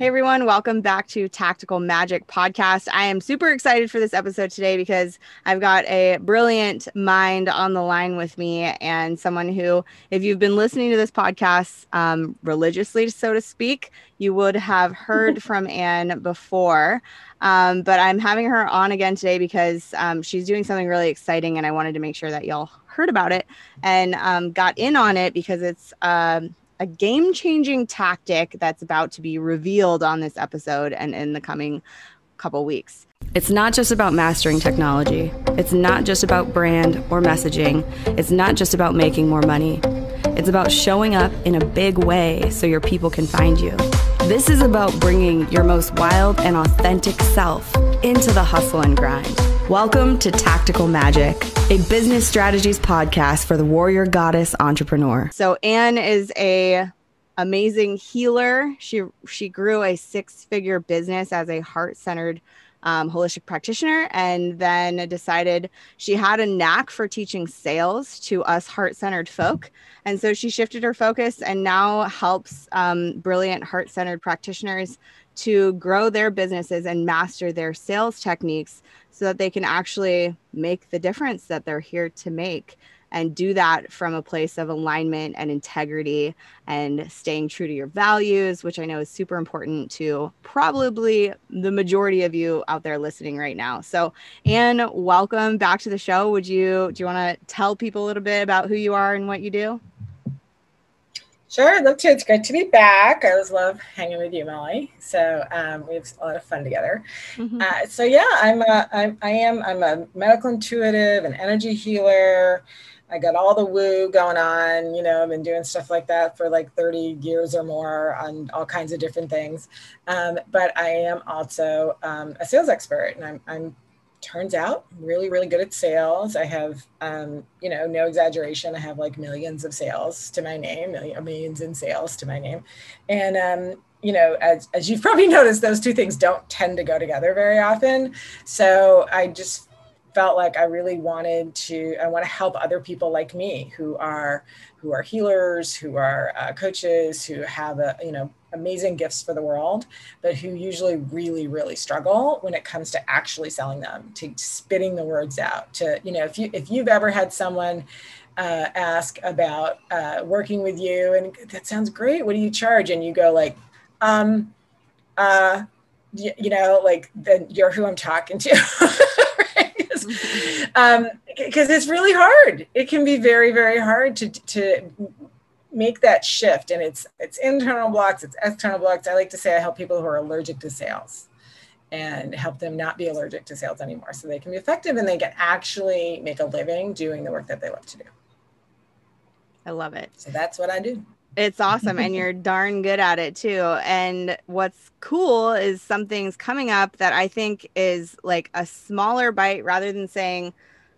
Hey everyone, welcome back to Tactical Magic Podcast. I am super excited for this episode today because I've got a brilliant mind on the line with me and someone who, if you've been listening to this podcast um, religiously, so to speak, you would have heard from Ann before. Um, but I'm having her on again today because um, she's doing something really exciting and I wanted to make sure that y'all heard about it and um, got in on it because it's. Um, a game changing tactic that's about to be revealed on this episode and in the coming couple weeks. It's not just about mastering technology. It's not just about brand or messaging. It's not just about making more money. It's about showing up in a big way so your people can find you. This is about bringing your most wild and authentic self into the hustle and grind. Welcome to Tactical Magic, a business strategies podcast for the warrior goddess entrepreneur. So Ann is a amazing healer. She she grew a six-figure business as a heart-centered um, holistic practitioner and then decided she had a knack for teaching sales to us heart centered folk. And so she shifted her focus and now helps um, brilliant heart centered practitioners to grow their businesses and master their sales techniques so that they can actually make the difference that they're here to make and do that from a place of alignment and integrity and staying true to your values, which I know is super important to probably the majority of you out there listening right now. So, Ann, welcome back to the show. Would you do you want to tell people a little bit about who you are and what you do? Sure, I'd love to. It's great to be back. I always love hanging with you, Molly. So um, we have a lot of fun together. Mm-hmm. Uh, so yeah, I'm a, I'm, I am I'm a medical intuitive, an energy healer. I got all the woo going on. You know, I've been doing stuff like that for like 30 years or more on all kinds of different things. Um, but I am also um, a sales expert, and I'm, I'm turns out I'm really really good at sales. I have um, you know no exaggeration i have like millions of sales to my name millions in sales to my name. And um, you know as, as you've probably noticed those two things don't tend to go together very often. So i just felt like I really wanted to, I want to help other people like me who are, who are healers, who are uh, coaches, who have a, you know, amazing gifts for the world, but who usually really, really struggle when it comes to actually selling them, to spitting the words out, to, you know, if you, if you've ever had someone uh, ask about uh, working with you and that sounds great, what do you charge? And you go like, um, uh, you, you know, like then you're who I'm talking to. um, because it's really hard. It can be very, very hard to to make that shift, and it's it's internal blocks, it's external blocks. I like to say I help people who are allergic to sales and help them not be allergic to sales anymore so they can be effective and they can actually make a living doing the work that they love to do. I love it. So that's what I do. It's awesome. and you're darn good at it too. And what's cool is something's coming up that I think is like a smaller bite rather than saying,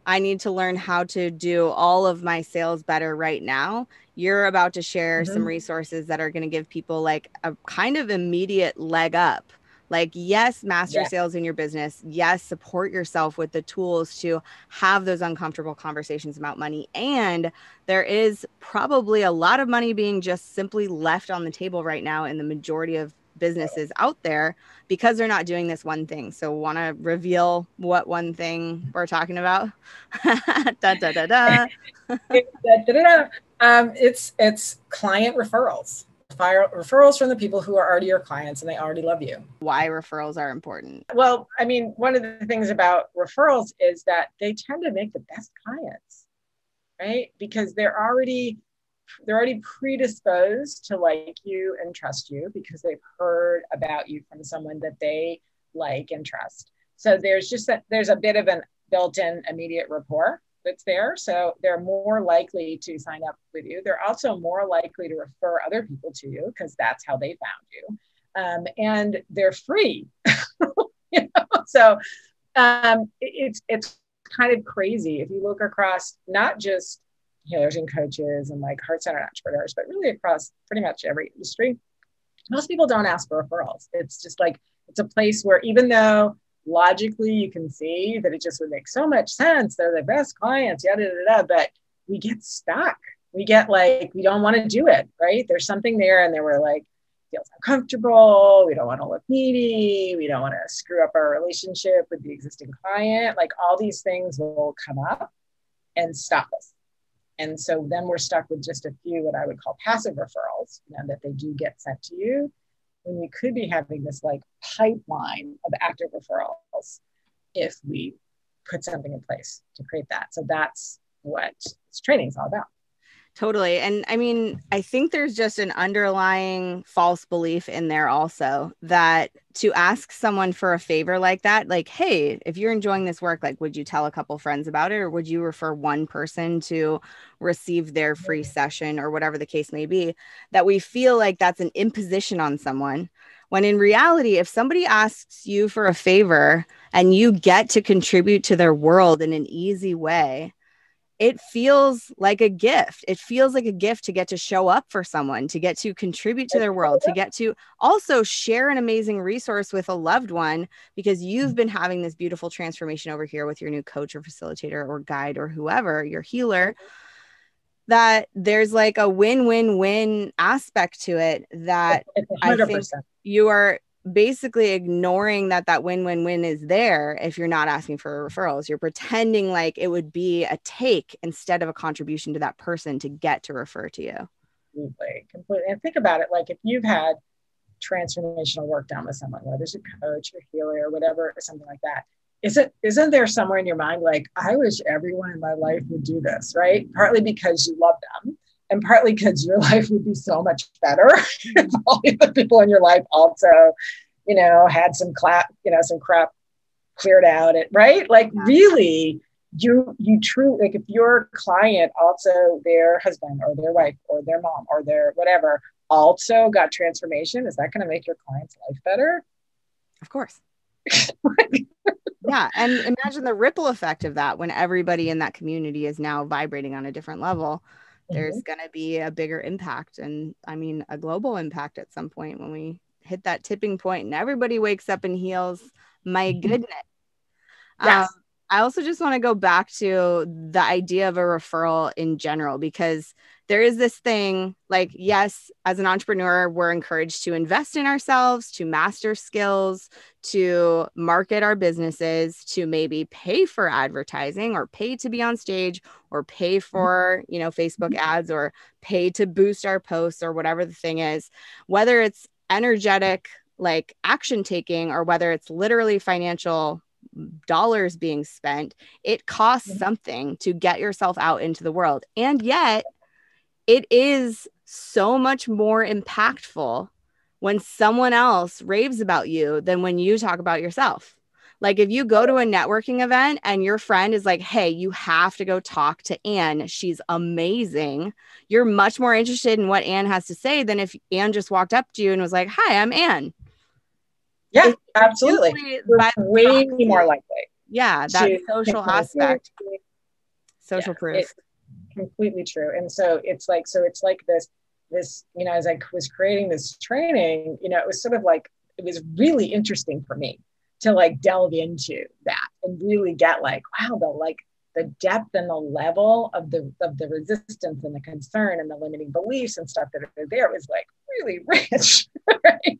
I need to learn how to do all of my sales better right now. You're about to share mm-hmm. some resources that are going to give people like a kind of immediate leg up like, yes, master yeah. sales in your business. Yes, support yourself with the tools to have those uncomfortable conversations about money. And there is probably a lot of money being just simply left on the table right now in the majority of businesses out there because they're not doing this one thing. So, want to reveal what one thing we're talking about? da, da, da, da. um, it's it's client referrals fire referrals from the people who are already your clients and they already love you. Why referrals are important? Well, I mean, one of the things about referrals is that they tend to make the best clients, right? Because they're already they're already predisposed to like you and trust you because they've heard about you from someone that they like and trust. So there's just that there's a bit of an built-in immediate rapport that's there. So they're more likely to sign up with you. They're also more likely to refer other people to you because that's how they found you. Um, and they're free. you know? So um, it's it's kind of crazy if you look across not just healers and coaches and like heart centered entrepreneurs, but really across pretty much every industry. Most people don't ask for referrals. It's just like it's a place where even though logically you can see that it just would make so much sense. They're the best clients, yada, yada. But we get stuck. We get like, we don't want to do it, right? There's something there. And then we're like, feels uncomfortable. We don't want to look needy. We don't want to screw up our relationship with the existing client. Like all these things will come up and stop us. And so then we're stuck with just a few what I would call passive referrals, you know, that they do get sent to you. When we could be having this like pipeline of active referrals if we put something in place to create that. So that's what this training is all about. Totally. And I mean, I think there's just an underlying false belief in there also that to ask someone for a favor like that, like, hey, if you're enjoying this work, like, would you tell a couple friends about it or would you refer one person to receive their free session or whatever the case may be? That we feel like that's an imposition on someone. When in reality, if somebody asks you for a favor and you get to contribute to their world in an easy way, it feels like a gift. It feels like a gift to get to show up for someone, to get to contribute to their world, to get to also share an amazing resource with a loved one because you've been having this beautiful transformation over here with your new coach or facilitator or guide or whoever, your healer. That there's like a win win win aspect to it that I think you are basically ignoring that that win-win-win is there if you're not asking for referrals. You're pretending like it would be a take instead of a contribution to that person to get to refer to you. Completely completely and think about it like if you've had transformational work done with someone whether it's a coach or healer or whatever or something like that isn't isn't there somewhere in your mind like i wish everyone in my life would do this right? Partly because you love them and partly because your life would be so much better if all the people in your life also, you know, had some clap, you know, some crap cleared out. It right, like yeah. really, you you true like if your client also their husband or their wife or their mom or their whatever also got transformation, is that going to make your client's life better? Of course. yeah and imagine the ripple effect of that when everybody in that community is now vibrating on a different level there's mm-hmm. going to be a bigger impact and i mean a global impact at some point when we hit that tipping point and everybody wakes up and heals my mm-hmm. goodness yes. Um, i also just want to go back to the idea of a referral in general because there is this thing like, yes, as an entrepreneur, we're encouraged to invest in ourselves, to master skills, to market our businesses, to maybe pay for advertising or pay to be on stage or pay for, you know, Facebook mm-hmm. ads or pay to boost our posts or whatever the thing is, whether it's energetic, like action taking, or whether it's literally financial dollars being spent, it costs something to get yourself out into the world. And yet, it is so much more impactful when someone else raves about you than when you talk about yourself. Like if you go to a networking event and your friend is like, "Hey, you have to go talk to Ann. She's amazing." You're much more interested in what Ann has to say than if Ann just walked up to you and was like, "Hi, I'm Ann." Yeah, it's absolutely. way more likely. Yeah, that social aspect. Social yeah, proof. Completely true. And so it's like, so it's like this, this, you know, as I was creating this training, you know, it was sort of like, it was really interesting for me to like delve into that and really get like, wow, the like the depth and the level of the of the resistance and the concern and the limiting beliefs and stuff that are there was like really rich. right?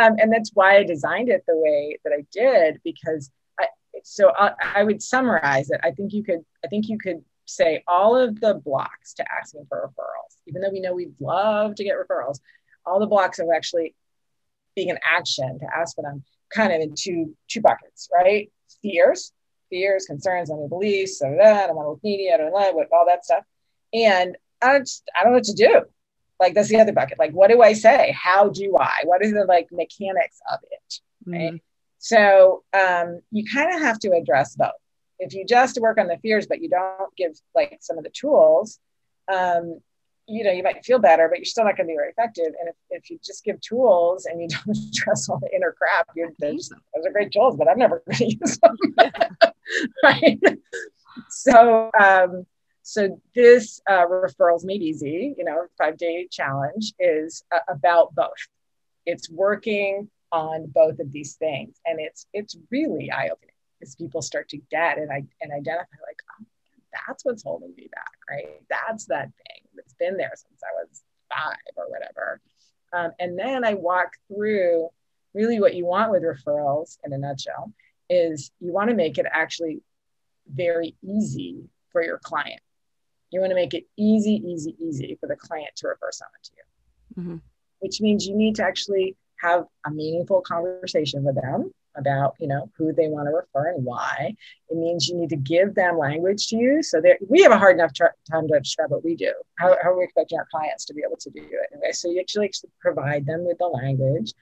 um, and that's why I designed it the way that I did because I, so I, I would summarize it. I think you could I think you could say all of the blocks to asking for referrals, even though we know we'd love to get referrals, all the blocks of actually being an action to ask for them kind of in two two buckets, right? Fears, fears, concerns, limiting beliefs, so that I don't want to look needy, I don't like what all that stuff. And I just I don't know what to do. Like that's the other bucket. Like, what do I say? How do I? What are the like mechanics of it? Right. Mm-hmm. So um, you kind of have to address both if you just work on the fears but you don't give like some of the tools um, you know you might feel better but you're still not going to be very effective and if, if you just give tools and you don't address all the inner crap you're those, those are great tools but i'm never going to use them right so um, so this uh, referrals made easy you know five day challenge is uh, about both it's working on both of these things and it's it's really eye-opening as people start to get and, I, and identify like, oh, that's what's holding me back, right? That's that thing that's been there since I was five or whatever. Um, and then I walk through really what you want with referrals in a nutshell is you want to make it actually very easy for your client. You want to make it easy, easy, easy for the client to refer someone to you, mm-hmm. which means you need to actually have a meaningful conversation with them about you know who they want to refer and why. It means you need to give them language to use so that we have a hard enough time to describe what we do. How, how are we expecting our clients to be able to do it anyway? So you actually provide them with the language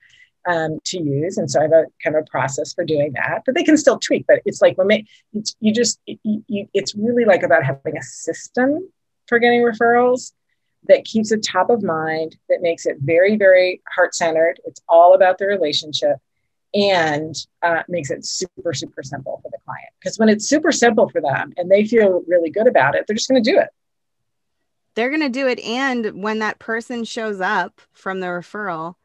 um, to use. And so I have a kind of a process for doing that, but they can still tweak. But it's like when it's, you just, you, you, it's really like about having a system for getting referrals that keeps it top of mind, that makes it very, very heart centered. It's all about the relationship and uh, makes it super, super simple for the client. Because when it's super simple for them and they feel really good about it, they're just going to do it. They're going to do it. And when that person shows up from the referral,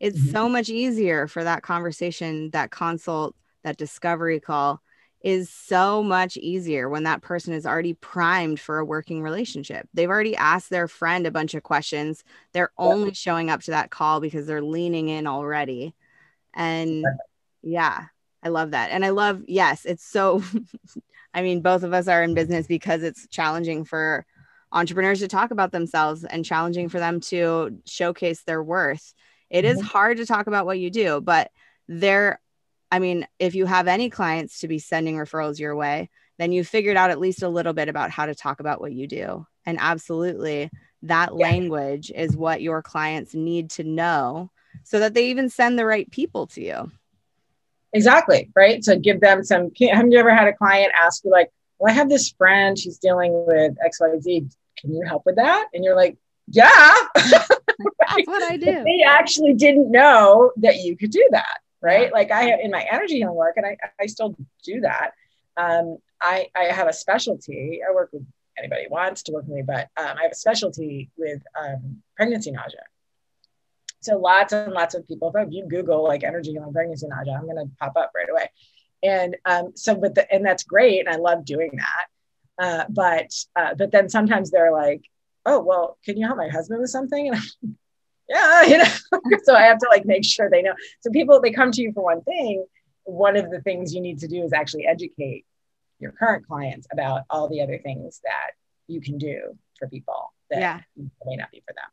it's mm-hmm. so much easier for that conversation, that consult, that discovery call is so much easier when that person is already primed for a working relationship. They've already asked their friend a bunch of questions. They're only showing up to that call because they're leaning in already. And yeah, I love that. And I love, yes, it's so, I mean, both of us are in business because it's challenging for entrepreneurs to talk about themselves and challenging for them to showcase their worth. It mm-hmm. is hard to talk about what you do, but there, I mean, if you have any clients to be sending referrals your way, then you figured out at least a little bit about how to talk about what you do. And absolutely, that yeah. language is what your clients need to know so that they even send the right people to you. Exactly. Right. So give them some. Have you ever had a client ask you, like, well, I have this friend, she's dealing with XYZ. Can you help with that? And you're like, yeah. That's what I do. They actually didn't know that you could do that, right? Like I have in my energy healing work, and I, I still do that. Um, I, I have a specialty. I work with anybody wants to work with me, but um, I have a specialty with um, pregnancy nausea. So lots and lots of people, if you Google like energy healing pregnancy nausea, I'm going to pop up right away. And um, so, but the, and that's great, and I love doing that. Uh, but uh, but then sometimes they're like, oh well, can you help my husband with something? And yeah, you know. so I have to like make sure they know. So people they come to you for one thing. One of the things you need to do is actually educate your current clients about all the other things that you can do for people that yeah. may not be for them.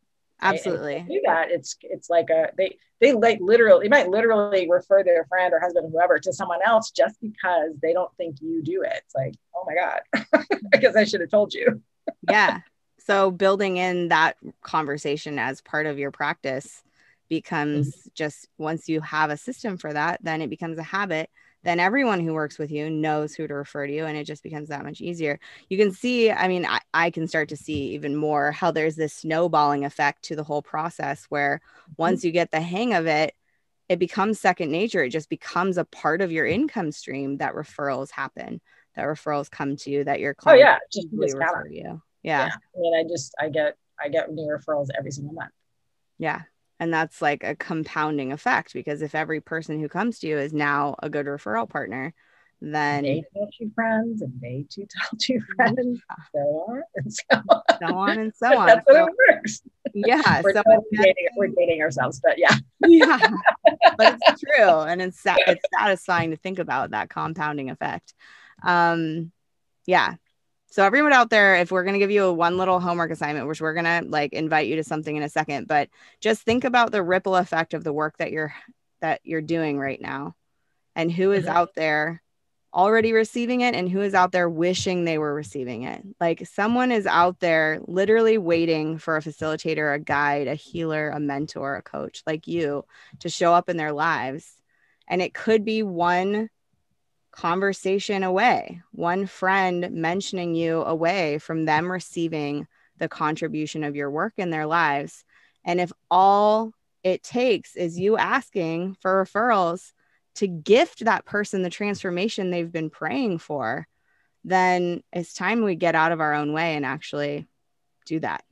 Right? Absolutely. do that. It's it's like a they they like literally they might literally refer their friend or husband or whoever to someone else just because they don't think you do it. It's like, oh my God, I guess I should have told you. yeah. So building in that conversation as part of your practice becomes mm-hmm. just once you have a system for that, then it becomes a habit. Then everyone who works with you knows who to refer to you, and it just becomes that much easier. You can see, I mean, I, I can start to see even more how there's this snowballing effect to the whole process where mm-hmm. once you get the hang of it, it becomes second nature. It just becomes a part of your income stream that referrals happen, that referrals come to you, that your clients oh, yeah. just refer you yeah. yeah. I mean, I just I get I get new referrals every single month. Yeah. And that's like a compounding effect because if every person who comes to you is now a good referral partner, then they tell two friends and they two tell two friends, and so on and so on. So on and so on. That's so, how it works. Yeah. we're, so dating, we're dating ourselves, but yeah. yeah. But it's true. And it's it's satisfying to think about that compounding effect. Um yeah. So everyone out there, if we're going to give you a one little homework assignment, which we're going to like invite you to something in a second, but just think about the ripple effect of the work that you're that you're doing right now and who is mm-hmm. out there already receiving it and who is out there wishing they were receiving it. Like someone is out there literally waiting for a facilitator, a guide, a healer, a mentor, a coach like you to show up in their lives. And it could be one conversation away, one friend mentioning you away from them receiving the contribution of your work in their lives. And if all it takes is you asking for referrals to gift that person the transformation they've been praying for, then it's time we get out of our own way and actually do that.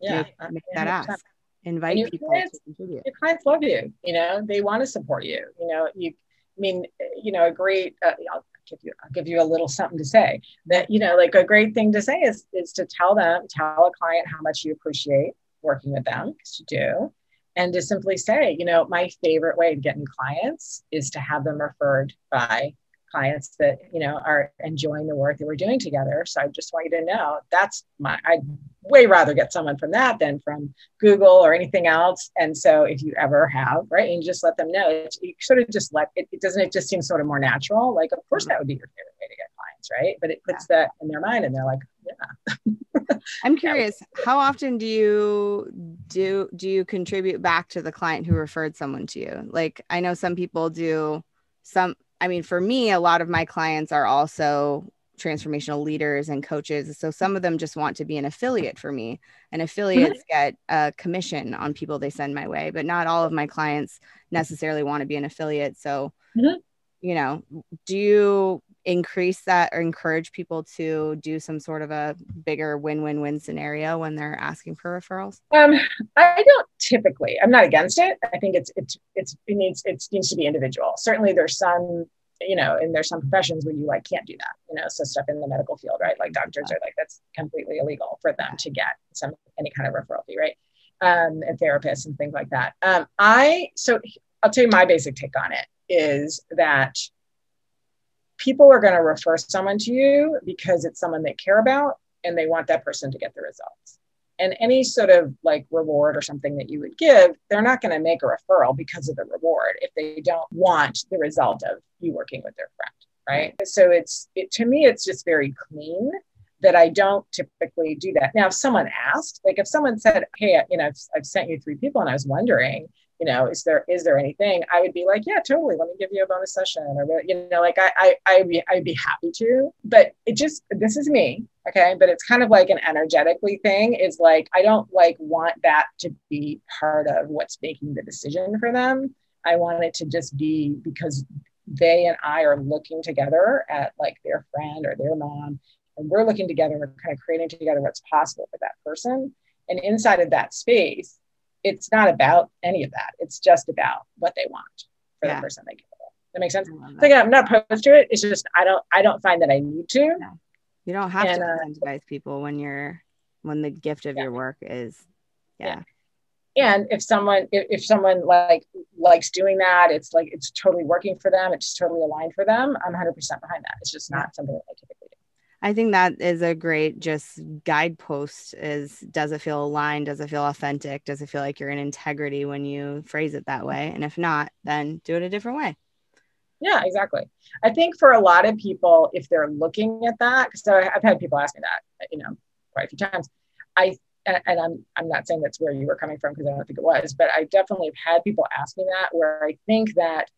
Yeah, make, make that ask. Invite people clients, to contribute. Your clients love you. You know, they want to support you. You know, you mean, you know, a great, uh, I'll give you, I'll give you a little something to say that, you know, like a great thing to say is, is to tell them, tell a client how much you appreciate working with them because you do. and to simply say, you know, my favorite way of getting clients is to have them referred by clients that you know are enjoying the work that we're doing together. So i just want you to know that's my i'd way rather get someone from that than from google or anything else. And so if you ever have right and you just let them know. It, you sort of just let it, it doesn't it just seems sort of more natural. Like of course mm-hmm. that would be your favorite way to get clients right? But it puts yeah. that in their mind and they're like yeah. I'm curious how often do you do do you contribute back to the client who referred someone to you? Like i know some people do some I mean, for me, a lot of my clients are also transformational leaders and coaches. So some of them just want to be an affiliate for me, and affiliates mm-hmm. get a commission on people they send my way, but not all of my clients necessarily want to be an affiliate. So, mm-hmm. you know, do you increase that or encourage people to do some sort of a bigger win-win-win scenario when they're asking for referrals? Um, I don't typically. I'm not against it. I think it's it's it's it needs it needs to be individual. Certainly, there's some you know, and there's some professions where you like can't do that. You know, so stuff in the medical field, right? Like doctors are like that's completely illegal for them to get some any kind of referral fee, right? Um, and therapists and things like that. Um, I so I'll tell you my basic take on it is that people are going to refer someone to you because it's someone they care about and they want that person to get the results. And any sort of like reward or something that you would give, they're not going to make a referral because of the reward if they don't want the result of you working with their friend, right? So it's it, to me, it's just very clean that I don't typically do that. Now, if someone asked, like if someone said, "Hey, you know, I've, I've sent you three people, and I was wondering, you know, is there is there anything? I would be like, yeah, totally. Let me give you a bonus session, or you know, like I I I'd be I'd be happy to. But it just this is me, okay. But it's kind of like an energetically thing. Is like I don't like want that to be part of what's making the decision for them. I want it to just be because they and I are looking together at like their friend or their mom, and we're looking together. We're kind of creating together what's possible for that person. And inside of that space, it's not about any of that. It's just about what they want for yeah. the person they give it. That makes sense. So again, I'm not opposed to it. It's just I don't I don't find that I need to. No. You don't have and, to uh, incentivize uh, people when you're when the gift of yeah. your work is yeah. yeah. And if someone if, if someone like likes doing that, it's like it's totally working for them. It's totally aligned for them. I'm 100 percent behind that. It's just not something that I typically. I think that is a great just guidepost is does it feel aligned? Does it feel authentic? Does it feel like you're in integrity when you phrase it that way? And if not, then do it a different way. Yeah, exactly. I think for a lot of people, if they're looking at that, so I've had people ask me that, you know, quite a few times. I and I'm I'm not saying that's where you were coming from because I don't think it was, but I definitely have had people ask me that where I think that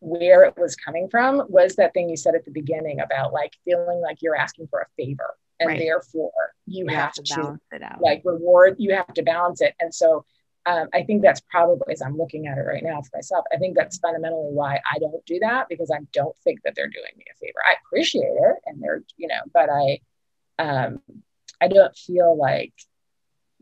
where it was coming from was that thing you said at the beginning about like feeling like you're asking for a favor and right. therefore you, you have, have, to, balance it out. like reward you have to balance it. And so um, i think that's probably as i'm looking at it right now for myself i think that's fundamentally why i don't do that because i don't think that they're doing me a favor. I appreciate it and they're you know but i um i don't feel like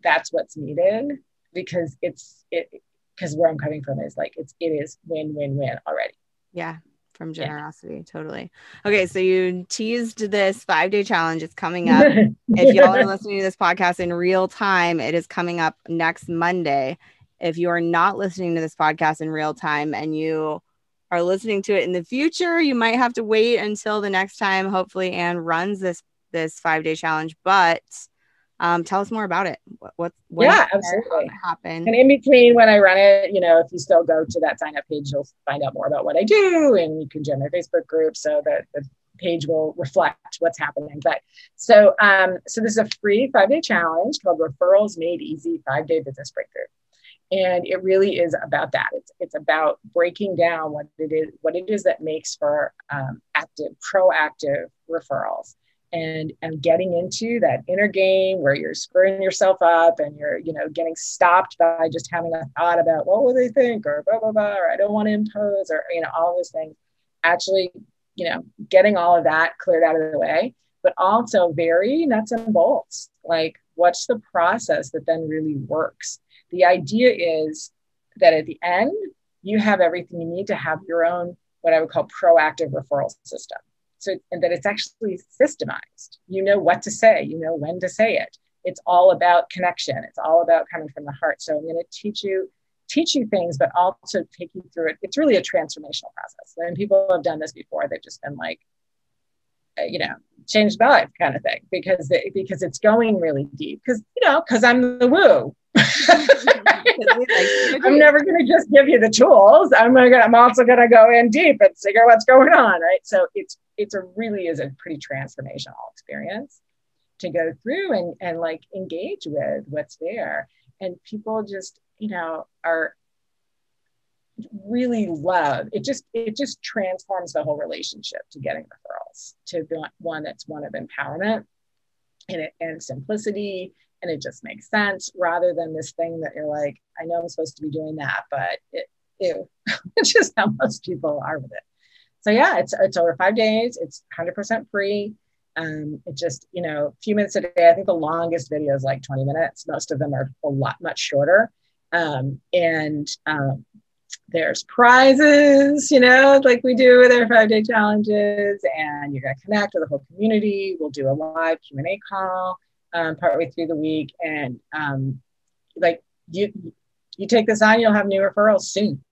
that's what's needed because it's it because where i'm coming from is like it's it is win win win already yeah, from generosity. Yeah. Totally. Okay, so you teased this five day challenge. It's coming up. if y'all are listening to this podcast in real time, it is coming up next Monday. If you are not listening to this podcast in real time and you are listening to it in the future, you might have to wait until the next time. Hopefully, Ann runs this this five day challenge, but um, tell us more about it. What, what yeah, absolutely happen. And in between when I run it, you know, if you still go to that sign up page, you'll find out more about what I do, and you can join my Facebook group so that the page will reflect what's happening. But so, um, so this is a free five day challenge called Referrals Made Easy Five Day Business Breakthrough. And it really is about that. It's, it's about breaking down what it is, what it is that makes for um, active, proactive referrals and and getting into that inner game where you're screwing yourself up and you're you know getting stopped by just having a thought about what will they think or blah blah blah or I don't want to impose or you know all those things. Actually you know getting all of that cleared out of the way but also very nuts and bolts. Like what's the process that then really works? The idea is that at the end you have everything you need to have your own what I would call proactive referral system so and that it's actually systemized you know what to say you know when to say it it's all about connection it's all about coming from the heart so i'm going to teach you teach you things, but also take you through it. It's really a transformational process. And people have done this before. They've just been like, uh, you know, changed my life kind of thing because it, because it's going really deep. Because you know, because I'm the woo. I'm never going to just give you the tools. I'm gonna. I'm also going to go in deep and figure what's going on, right? So it's it's a really is a pretty transformational experience to go through and and like engage with what's there. And people just you know are really love it just it just transforms the whole relationship to getting referrals to one that's one of empowerment and, and simplicity and it just makes sense rather than this thing that you're like i know i'm supposed to be doing that but it ew it's just how most people are with it. So yeah it's it's over five days it's 100% free. Um, it just you know a few minutes a day i think the longest video is like 20 minutes. Most of them are a lot much shorter. Um, and um, there's prizes, you know, like we do with our five day challenges, and you're to connect with the whole community. We'll do a live Q and A call um, partway through the week, and um, like you, you take this on, you'll have new referrals soon,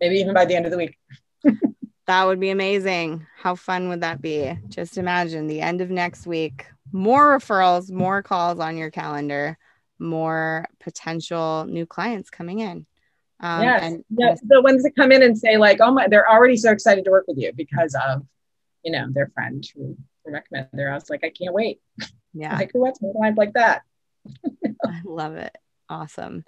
maybe even by the end of the week. that would be amazing. How fun would that be? Just imagine the end of next week, more referrals, more calls on your calendar, more potential new clients coming in. Um, yes. And, yeah. The ones that come in and say like, "Oh my," they're already so excited to work with you because of, you know, their friend who recommended. There, I was like, I can't wait. Yeah. like, what's more lines like that? I love it. Awesome.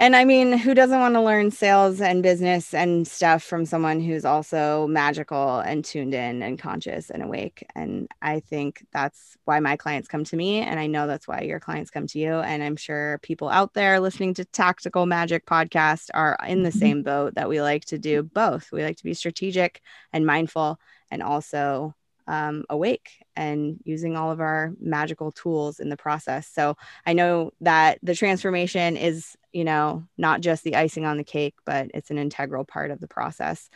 And I mean, who doesn't want to learn sales and business and stuff from someone who's also magical and tuned in and conscious and awake? And I think that's why my clients come to me. And I know that's why your clients come to you. And I'm sure people out there listening to Tactical Magic podcast are in the mm-hmm. same boat that we like to do both. We like to be strategic and mindful and also um, awake and using all of our magical tools in the process. So I know that the transformation is, you know, not just the icing on the cake, but it's an integral part of the process.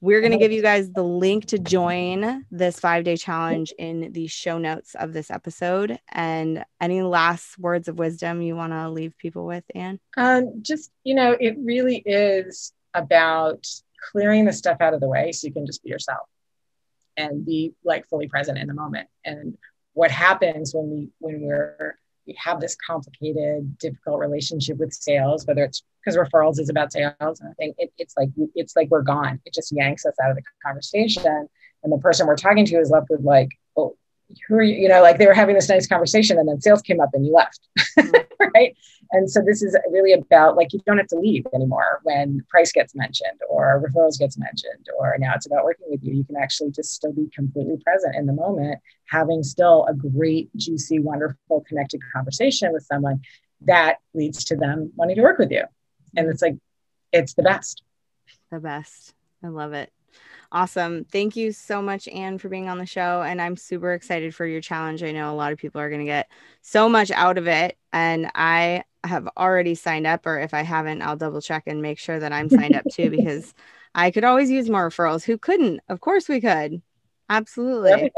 We're going to give you guys the link to join this five day challenge in the show notes of this episode. And any last words of wisdom you want to leave people with, Ann? Um, just, you know, it really is about clearing the stuff out of the way so you can just be yourself and be like fully present in the moment. And what happens when we when we're we have this complicated difficult relationship with sales whether it's because referrals is about sales and i think it, it's like it's like we're gone. It just yanks us out of the conversation. And the person we're talking to is left with like who you you know like they were having this nice conversation and then sales came up and you left right and so this is really about like you don't have to leave anymore when price gets mentioned or referrals gets mentioned or now it's about working with you. You can actually just still be completely present in the moment, having still a great, juicy, wonderful, connected conversation with someone that leads to them wanting to work with you. And it's like, it's the best. The best. I love it. Awesome. Thank you so much, Ann, for being on the show. And I'm super excited for your challenge. I know a lot of people are going to get so much out of it. And I have already signed up, or if I haven't, I'll double check and make sure that I'm signed up too, because I could always use more referrals. Who couldn't? Of course we could. Absolutely.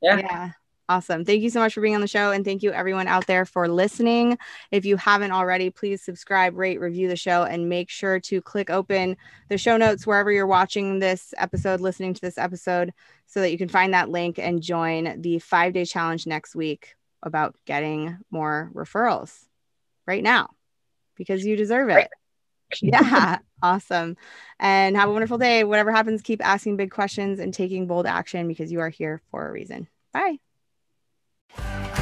Yeah. Yeah. Awesome. Thank you so much for being on the show. And thank you, everyone out there, for listening. If you haven't already, please subscribe, rate, review the show, and make sure to click open the show notes wherever you're watching this episode, listening to this episode, so that you can find that link and join the five day challenge next week about getting more referrals right now because you deserve it. Yeah, awesome. And have a wonderful day. Whatever happens, keep asking big questions and taking bold action because you are here for a reason. Bye. Bye.